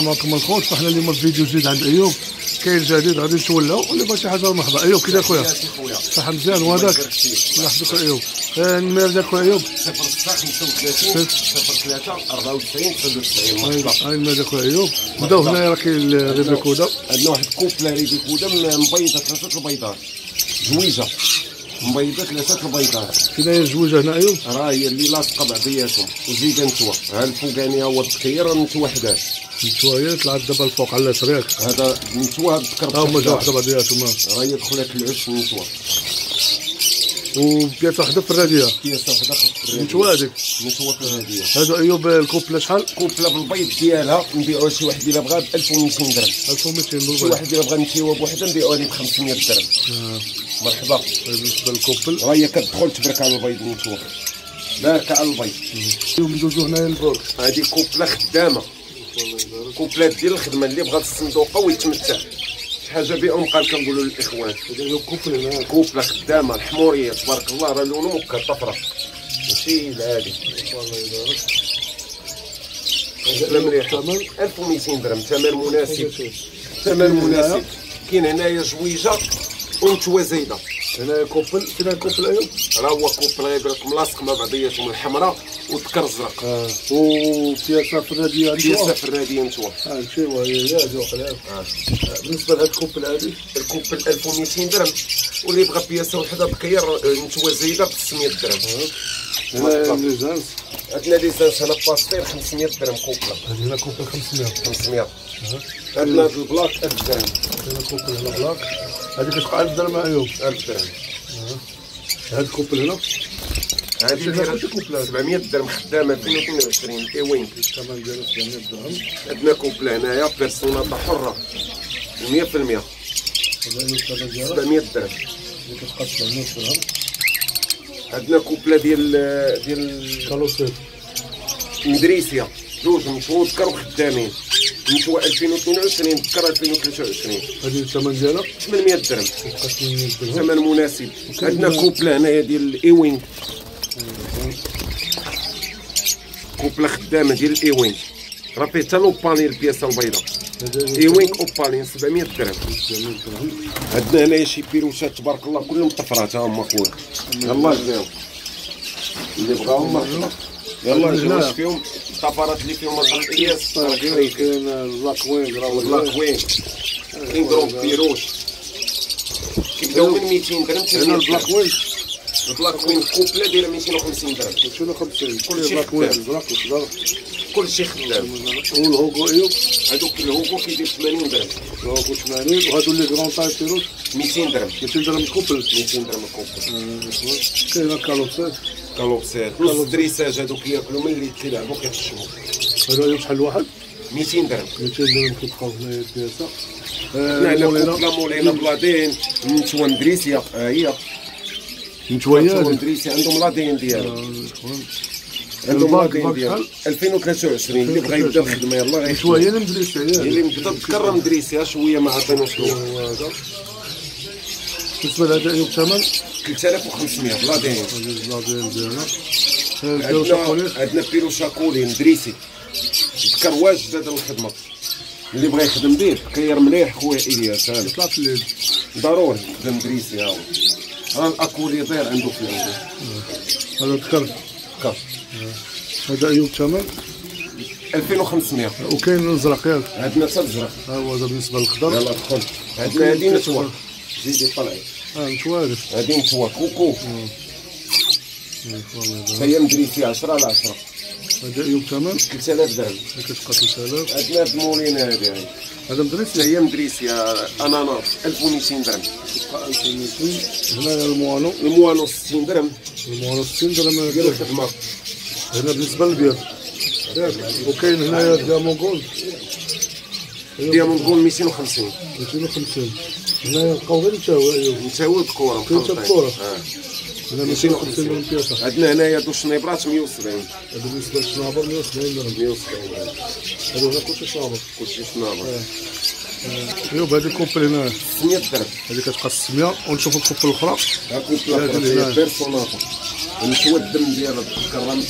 معكم الخوت فإحنا اليوم في فيديو جديد عند أيوب. كاين جديد غادي نتولاو واللي بغى شي حاجة مرحبا أيوب كي داير خويا. صحه مزيان وهذاك. الله يحفظك أيوب. آه، النمير ديالك خويا أيوب. 0 3 94 99 مرحبا هاي النمير ديالك خويا أيوب. بداو هنايا راه كاين الريبيكودا. عندنا واحد كوبلا ريبيكودا مبيضة ثلاثة البيضات زويجه مبيضه ثلاثة البيضات فين هي هنا ايوب راه هي اللي لاصقه بعضياتهم وزيد نتوى ها الفوقاني هو التخير نتوى حداه شوية طلعت دابا الفوق على شريك هذا نتوى هاد الذكر ها هما جا وحده بعضياتهم. راه هي دخلت العش نتوى وبيات وحده في الراديه كياسه وحده نتوى هذيك نتوى في الهديه هذا أيوب الكوبله شحال؟ كوبلا بالبيض ديالها نبيعوها شي واحد إلا بغا ب 1200 درهم. 1200 شي بالبيض واحد إلا بغا نمشيوها بوحدها نبيعوها ليه ب 500 درهم. آه. مرحبا. بالنسبة للكوبل راه هي كتدخل تبرك على البيض نتوى بارك على البيض. اليوم ندوزو هنايا للبرج هذه كوبلا خدامة. كوبلات ديال الخدمة اللي في الصندوقه ويتمتع. شي حاجة بهم قال كنقولوا للإخوان. هذا هنا. كوبلا خدامه الحمورية تبارك الله راه لونه مكا طفرة. ماشي العادي. الله يبارك مليحه الثمن. 1200 درهم ثمن مناسب. ثمن مناسب. كاين هنايا جويجه ونتوى زايده هنا كوبل. فين الكوبل ايوب راه هو كوبلا غيبان لكم لاصق مع بعضياتهم الحمراء. والذكر الزرق. آه. وبياسه في الراديه بياسه في الراديه نتوى آه شي وهي يا جو خلاف بالنسبة لهاد الكوبل هادي الكوبل 1200 درهم. واللي بغى بياسة وحدة بكير نتوى زايدة ب 600 درهم مرحبا. ليزانس عندنا ليسانس هنا باستير 500 درهم كوبلا هادي هنا كوبل 500 500 عندنا هاد البلاط 1000 درهم. هنا كوبل هنا بلاك هادي كتبقى 1000 درهم ايوب 1000 درهم. هاد الكوبل هنا. هذه كوبلا 700 درهم خدامة 2022 اي وين؟ الثمن ديالها 700 درهم. عندنا كوبلا هنايا بيرسوناتا حره 100% هذا ايوب الثمن ديالها 700 درهم. اللي كتبقى 700 درهم. عندنا كوبلا ديال ديال كالوسيت مدريسيا جوج مشهور ذكر وخدامين نتوى 2022 ذكر 2023 هادي الثمن ديالها 800 درهم. كتبقى 800 درهم. ثمن مناسب. عندنا كوبلا هنايا ديال الايوين كوبلا خدامه ديال الايوين راه فيه حتى لوبالين البياسه البيضاء هذا ايوب ايوين اوبالين 700 درهم. 700 درهم عندنا هنايا شي بيروشات تبارك الله كلهم طفرات ها هما خويا. يلاه جاو. اللي بغاهم مرحبا يلاه واش فيهم؟ الطفرات اللي فيهم القياس كاين البلاك وينغ راه والله وين كاين دروب بيروش كيبداو من 200 درهم حتى هنا 100 البلاك وينغ البلاك وين كوبلا دايره 250 درهم شنو 50 كل كلشي خدام. زرق وخضر كلشي خدام والهوغو ايوب هذوك الهوكو كيدير 80 درهم الهوغو 80 وهادو اللي كرون تايب بيروش 200 درهم 200 درهم الكوبل 200 درهم الكوبلا كاين الكالوسيت كالوبسات نص دريساج هذوك ياكلوا من اللي كيلعبوا كيتشموا هذا ايوب شحال واحد 200 درهم 200 درهم كتبقى هنايا البياسه المولينا كوبلا مولينا بلادين نتوى مدريسيا ها هي هادي. مدريسيا عندهم لادين ديالهم الإخوان. عندهم لادين ديالهم 2023 اللي بغى يبدا الخدمه يلاه غير شوية اللي مدريس عليها اللي بدا تكرم مدريسيا شوية ما عطينوش له بالنسبة لهذا ايوب ثمن 3500 لادين ديالنا البيروشة عندنا بوليس عندنا perruche à collier مدريسي ذكر واجد هذا الخدمه اللي بغى يخدم به كير مليح خويا الياس في الليل ضروري خدم dressé ها راه ال à collier داير عنده في العود هذا ذكر كاف هذا أيوب ثمن 2500 وكاين الازرق ياك؟ عندنا حتى الزرق. ها هو هذا بالنسبة للخضر. يلا دخل. عندنا هادي نتوى زيدي طلعي. آه متوارث. هادي نتوى كوكو. هي مدريسي 10 على 10 هذا ايوب ثمن. 3000 درهم كتبقى 3000 عندنا هادي هاي. هذا مدريس هي مدريسي أناناس. 1200 درهم. كتبقى 1200 هنا الموانو. الموانو 60 درهم. الموانو 60 درهم. ديال الخدمه هنا بالنسبة للبيض. وكاين هنايا ديامون ديامون جول 250 250 هنايا بقاو غير ايوب نتاوي بكورة. آه. هنا 250 درهم بياسه عندنا هنايا دوش نيبرات 170 هذا بالنسبة للشنابر 170 درهم 170 هذا هنا كلشي شنابر كلشي شنابر ايوب هذه كوبل هنا 600 درهم هذه كتبقى 600 ونشوفوا الكوبل الاخرى هنا. بيرسوناطه نشوى الدم ديالها بالكرم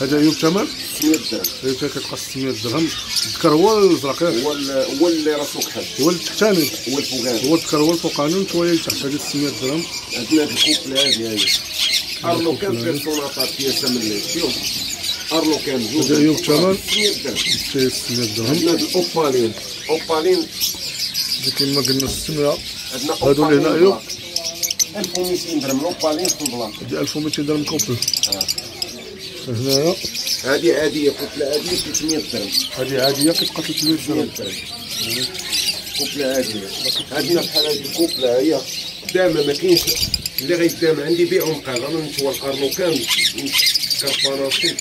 هذا أيوب ثمن 600 درهم أيوب كتبقى 600 درهم الذكر هو الازرق؟ هو هو اللي راسو كحل هو التحتاني. هو الفوقاني. هو الذكر هو الفوقاني شوية تحت هذه 600 درهم عندنا ال couple هادي هاي. arlequin بيرسوناطات بياسه من الليل. شوف. arlequin جوج هذا أيوب تمام. 600 درهم شي 600 درهم عندنا ال opaline. opaline. كما قلنا 600 عندنا هادو اللي هنا أيوب. 1200 درهم. ال opaline في البلاصه هذه 1200 درهم couple. آه. هنايا هذه عاديه كتله عاديه 300 درهم. هذه عاديه كتبقى 300 درهم. 300 درهم. كوبله عاديه عندنا بحال هذه الكوبله هي دامة ما كاينش اللي غيدام عندي بيعهم قال أنا نتوى الارنو كامل كرباناسي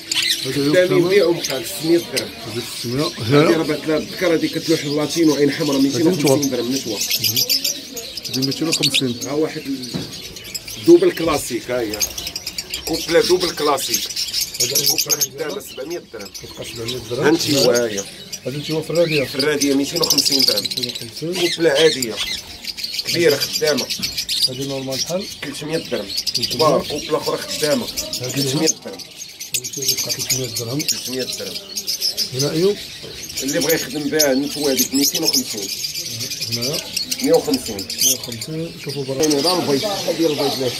هذا ايوب دامي ثمن نبيعهم قال 600 درهم. هذه 600 هذه لها الذكر هذيك كتلوح اللاتينو عين حمراء 250 درهم نتوى. هذه 250 ها واحد دوبل كلاسيك ها هي. كوبله دوبل كلاسيك. الكفر حتى 700 درهم. كتبقى 700 درهم. هانت انت هوايه هذه انت في الراديه في الراديه 250 درهم. 250 وفله عادية. كبيرة خدامة. هذه نورمال بحال؟ 300 درهم. كبار وفله أخرى خدامة. 300 درهم. 300 درهم. 300 درهم. هنا أيوب. اللي بغى يخدم بها نتوما هذيك 250 هنا. 150 150 شوفوا برا. النظام بغيت ديال البيض 200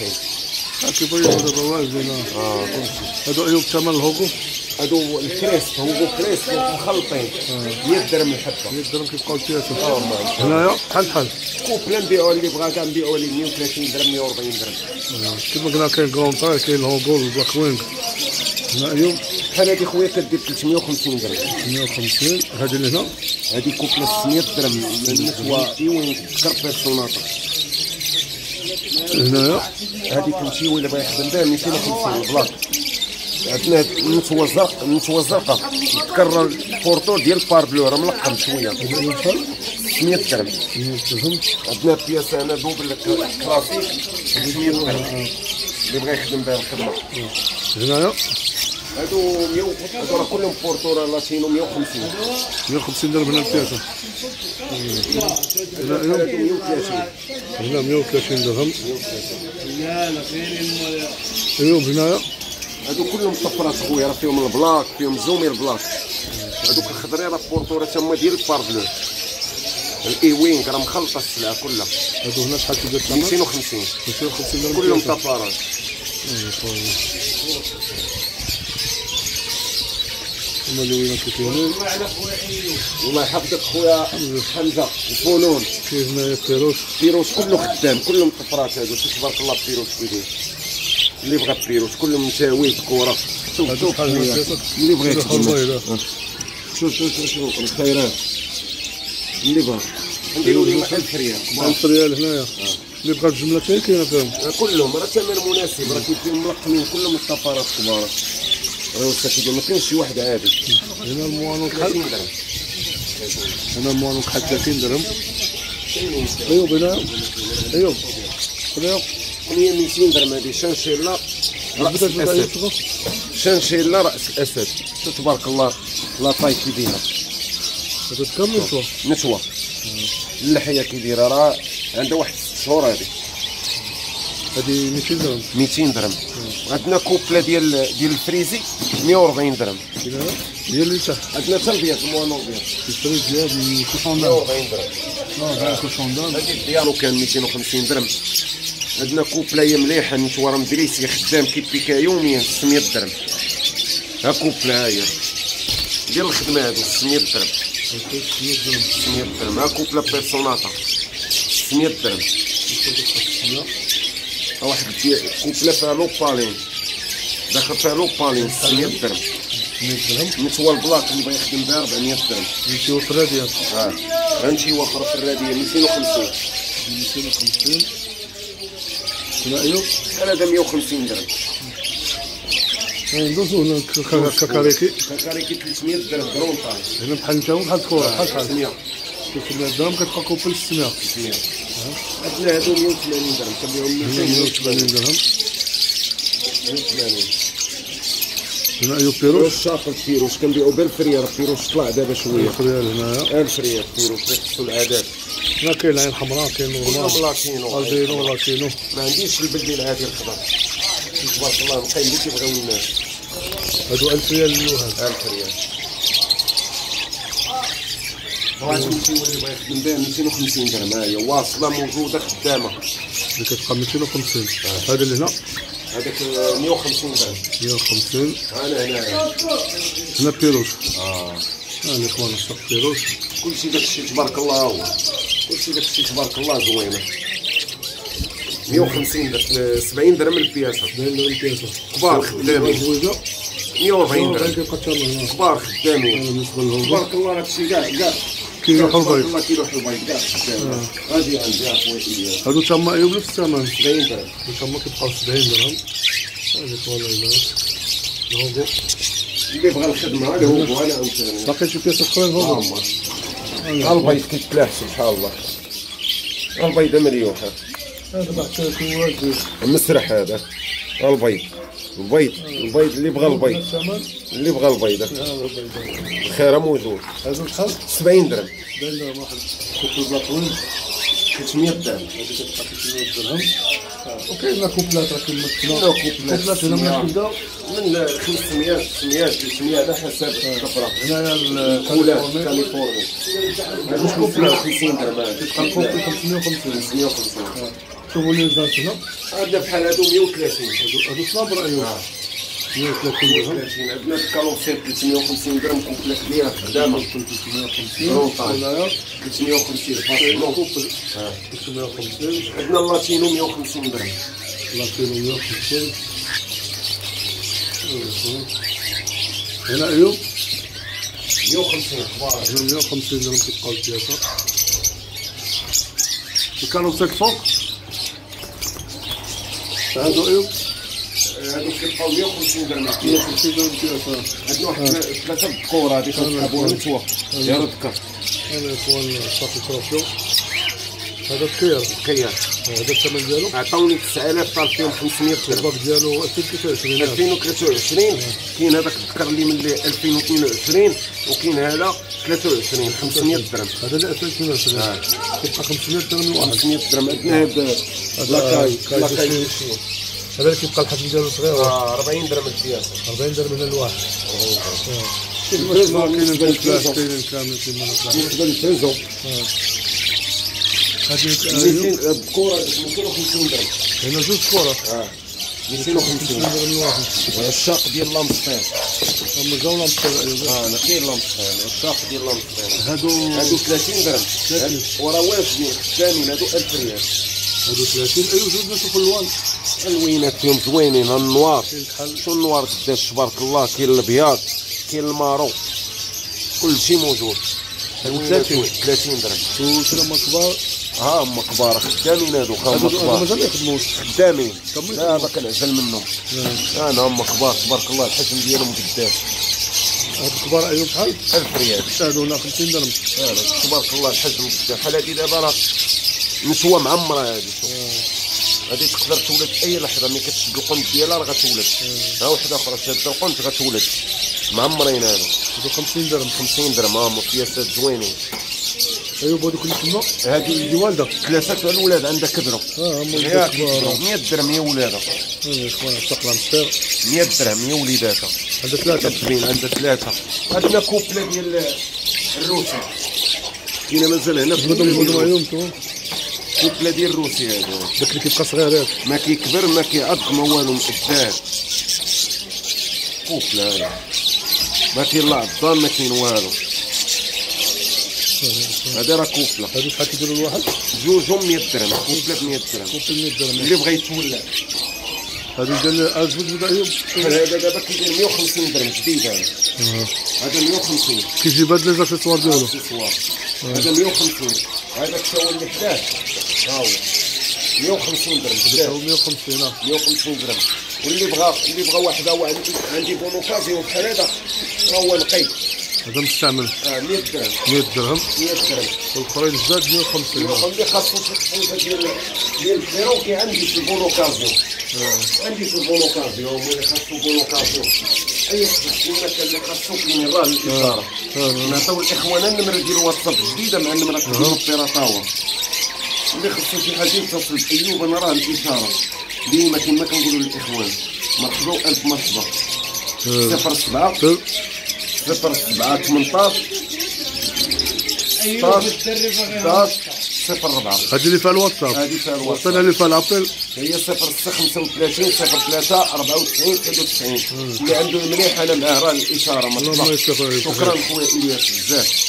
كيبان هذا بوازن آه هادو ايوب ثمن الهوكو هادو الكريست هوكو كريست مخلطين 100 درهم الحبه 100 درهم كيبقاو ثلاثة آه هنايا بحال بحال كوب نبيعوا اللي بغا كنبيعوا ليه 130 درهم 140 درهم كما قلنا كاين كونطاي كاين الهوكو البلاك وينغ هنا ايوب بحال هادي خويا كدير 350 درهم 350 هادي اللي هنا هادي كوب 600 درهم النسوه ايوين كرفه السوناطه هنايا هادي تمشي ولا بغا يخدم بها 250 بلاك. عندنا النسوة الزرق النسوة الزرقاء تكرر البورتو ديال باربلو راه ملقم شوية. هذا ايوب بحال 100 درهم 100 درهم عندنا بياسه هنا دوبل كلاسيك. 100 درهم اللي بغا يخدم بها الخدمة. هنايا هادو 100 هادو راه كلهم lutino 150 150 درهم هنا الثلاثة هنا ايوب هادو 130 هنا 130 درهم. ايوب هنايا هادو كلهم طفرات خويا راه فيهم ال black فيهم زومي ال black هادوك الخضرين راه porteur راه تما ديال ال par bleu ال euwing راه مخلطة السلعة كلها. هادو هنا شحال تبدا الثمن؟ 250 250 درهم كلهم الثلاثة. طفرات. هما اللي وين كيكونوا والله يحفظك خويا حمزة الفنون كاين هنايا بيروش بيروش كله خدام كلهم طفرات هادو. تبارك الله بيروش كيدير. اللي بغى بيروش كلهم مساوي في كوره شوف شوف. اللي بغى شوف شوف شوف الخيرات. اللي بغى. الفريال كبار 1000 ريال. هنايا. اللي بقى الجملة كاين كاينة فيهم. كلهم. راه ثمن مناسب. راه كيكونوا ملقمين كلهم الطفرات كبار. راه وسا ما كاينش شي واحد عادي. هنا الموانو 30 كحل درهم هنا الموانو كحل 30 درهم. أيوب هنا. أيوب هنا. 200 درهم هذه. شانشيلا ايوب شانشيلا رأس الاسد شوف تبارك الله لا طاي كي دايره هذا تكمل شو؟ نتوى اللحية كي دايره راه عندها واحد ست شهور هذه. هذه 200 درهم. 200 درهم. عندنا كوبلة ديال ديال الفريزي 140 درهم. هي اللي تحت عندنا حتى البيض الموانو البيض الفريز ديال الكوشون دام 140 درهم. آه ديال الكوشون دام هذه ديالو كان 250 درهم. عندنا كوبلة هي مليحة نتوى راه مدريسي خدام كيبيكا يوميا 600 درهم. ها كوبلة ها هي ديال الخدمة هادو 600 درهم. 100 درهم. 600 درهم ها كوبلة بيرسوناتا 600 درهم. واحد كوبله فيها l'opaline داخل فيها l'opaline 600 درهم 100 درهم نتوى ال black اللي بغا يخدم بها 400 درهم يمشيو في الرادية ها غنمشي واخر في الراديه 250 250 هنا ايوب شحال هذا 150 درهم ندوزو هنا كاكاريكي كاكاريكي 300 درهم درونطال هنا بحال نتا بحال الكورة بحال 600 300 درهم كتبقى كوبل 600 600 عندنا هادو 180 درهم كنبيعهم 280 180 درهم 180 هنا ايوب بيروش بيروش شاطر بيروش كنبيعو بالفريال بيروش طلع دابا شوية 1000 ريال هنايا الفريال بيروش بيحسوا العادات هنا كاين العين حمراء كاين normal lutino albino lutino ما عنديش البلدي العادي الخضر تبارك الله نقي اللي كيبغيو الناس هادو 1000 ريال الوهاد 1000 ريال. بغات نمشيو اللي بغا يخدم بها 250 درهم. ها هي واصلة موجودة خدامة. اللي كتبقى 250 هذا اللي هنا؟ هذاك 150 درهم. 150 أنا هنايا هنا perruche. آه. ها الاخوان الشق بيروش. كلشي داكشي تبارك الله. هو كلشي داكشي تبارك الله زوينة. 150 درهم 70 درهم البياسة. باين له البياسة. كبار خدامين. زويده 140 درهم. هنا كبار خدامين. تبارك الله داكشي كاع كاع كيلو الله كيلو خدامين غادي عندي اخويا هادو تما ايوب نفس الثمن 70 درهم تما كيبقاو 70 درهم ولا العلاج الهوبو اللي بغى الخدمه اللي هو أنا عاوتاني باقي شي بياسه اخرين ها هوبو هما البيض كيتلاح سبحان الله البيضه مريوحه هذا بعد في مسرح هذا البيض البيض البيض اللي بغى البيض اللي بغى البيض. الخير موجود. هذا الحل 70 درهم. باين لهم واحد. كوب بلا طويل 300 درهم. هذه كتبقى 300 درهم. وكاين كوبلات راه كاين كاين مثلا كوبلات. كوبلات هنا من كبده من 500 600 300 على حسب الكفره هنايا كولا الكاليفورني كاليفورني هذا كوبلا 50 درهم. كتبقى الكوب 550 550 شوفوا لي هنا هذا بحال هادو 130 هادو هادو صابر أيوه 130 درهم 130 عندنا الكالوسير 350 درهم كوبلا كبيره خدامة. 350 رونطاج. هنايا 350 كاين فاصل كوب 350 عندنا اللاتينو 150 درهم لاتينو 150 هنا ايوب 150 كبار هنا 150 درهم كيبقاو البياسه الكالوسيك فوق. هادو ايوب هادو كيبقاو 150 درهم 150 درهم البياسه عندنا واحد ثلاثة بكور هادي كنسحبوها نتوى ديال الذكر هذا اخوان صافي كراسيو هذا الكير كيان هذا الثمن ديالو عطاوني 9000 طال فيهم 500 درهم الباك ديالو 2023 2023 كاين هذاك الذكر اللي من اللي 2022 وكاين هذا 23 500 درهم هذا اللي 2022 آه. كيبقى 500 درهم الواحد 500 درهم عندنا هذا لاكاي كاي لاكاي هذا اللي كيبقى الحجم ديالو صغير آه، 40 درهم البياس 40 درهم من الواحد بالفلاش للفيزو كاينين كامل كيما الفلاش بالنسبة للفيزو هذيك أيوب. 200 الكره 250 درهم هنا جوج كرة آه. 250 250 درهم الواحد الشاق ديال لامستان أما جاونا مستوى ايوب آه أنا كاين لامستان الشاق ديال لامستان هادو هادو 30 درهم. 30. وراه وافدين خدامين هادو 1000 ريال. هادو 30 ايوب زود نشوفوا الوان. الوينات فيهم زوينين. النوار. شو ال noir؟ قداش؟ تبارك الله. كاين الابيض كاين ال marron. كل شيء موجود. الوينات 30. 30 درهم. هما كبار؟ ها هما كبار خدامين هادو هما كبار مازال ما يخدموش. خدامين لا هذا كنعزل منهم. أنا هما كبار تبارك الله الحجم ديالهم قداش هادو كبار ايوب بحال؟ 1000 ريال. هادو هنا 50 درهم. هذا تبارك الله الحجم بحال هادي دابا راه نسوة معمرة هادي شوف. هادي تقدر تولد أي لحظة ملي كتشد القنت ديالها راه غتولد. ها وحدة أخرى شادة القنت غتولد. معمرين هادو. هادو 50 درهم. 50 درهم. ها مقياسات زوينين. ايوب هادو كل تما هادي دي والده ثلاثة الولاد عندها كبروا آه هما يا ولاد كبروا كبار 100 درهم هي ولادها هذا إخوان الشقلة مستير 100 درهم هي وليداتها عندها ثلاثة. كتبين عندها ثلاثة. عندنا كوبلة ديال الروسي. كاينة مازال هنا في بدهم بدهم الروسي. عيون تو كوبلة ديال الروسي هادو. داك اللي كيبقى صغير هذا. ما كيكبر ما كيعض ما والو مقدار. كوبلة هذا ما كاين لا عضان ما كاين والو. هذا راه كوبلة هادو شحال كيديروا الواحد؟ جوجهم 100 درهم. كوبلة ب 100 درهم. كوب 100 درهم. اللي بغى يتولى هادو ديال ازبد بدا ايوب هذا دابا كيدير 150 درهم جديد هذا هذا 150 كيجيب هاد les accessoires ديالو. هذا 150 هذا الشاول اللي حداه ها هو. 150 درهم. هذا حداه هو 150 آه. 150 درهم. واللي بغى اللي بغى واحد هو عندي عندي bonne occasion بحال هذا. راه هو نقي هذا مستعمل. آه 100 درهم. 100 درهم. 100 درهم. والاخرين زاد 150 اللي خاصو شي حفوزه ديال ديال الفيروكي عندي في ال bonne occasion عندي في البونوكازيو هو اللي خاصو بونوكازيو أي حفوزه كان اللي خاصو كاين راه الاشاره آه. نعطيو الإخوان النمرة ديال الواتساب جديدة مع النمرة ديال البيراتاوا اللي خصو شي حاجة يتصل بايوب أنا راه الاشاره ديما كما كنقولوا للإخوان مرحبا والف مرحبا صفر سبعة صفر صفر سبعة 18 16 صفر ربعة. هذه اللي فيها الواتساب هذه فيها الواتساب. اللي فيها الابل هي صفر ستة خمسة وثلاثين صفر ثلاثة أربعة وتسعين واحد وتسعين. اللي عنده المليح أنا معاه راه الإشارة ما. شكرا خويا إلياس بزاف.